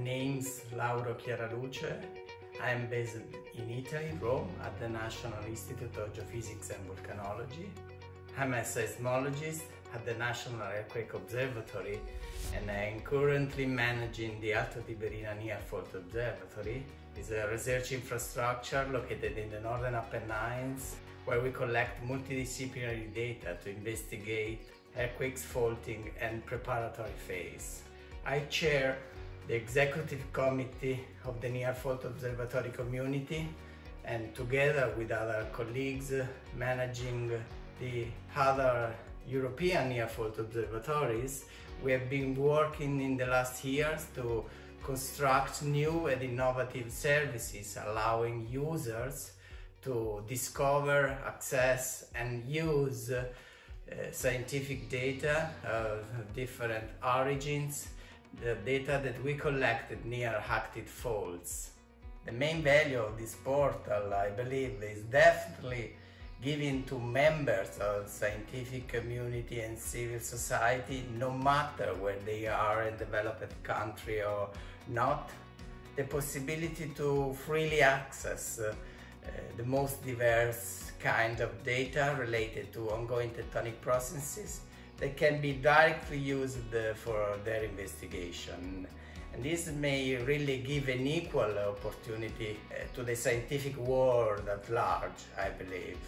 name is Lauro Chiaraluce. I am based in Italy, Rome, at the National Institute of Geophysics and Volcanology. I'm a seismologist at the National Earthquake Observatory and I am currently managing the Alto Tiberina Near Fault Observatory. It's a research infrastructure located in the Northern Apennines where we collect multidisciplinary data to investigate earthquakes, faulting and preparatory phase. I chair the executive committee of the Near Fault Observatory community and together with other colleagues managing the other European Near Fault Observatories, we have been working in the last years to construct new and innovative services allowing users to discover, access and use uh, scientific data of different origins the data that we collected near active faults. The main value of this portal, I believe, is definitely giving to members of scientific community and civil society, no matter where they are in developed country or not, the possibility to freely access uh, uh, the most diverse kind of data related to ongoing tectonic processes that can be directly used for their investigation. And this may really give an equal opportunity uh, to the scientific world at large, I believe.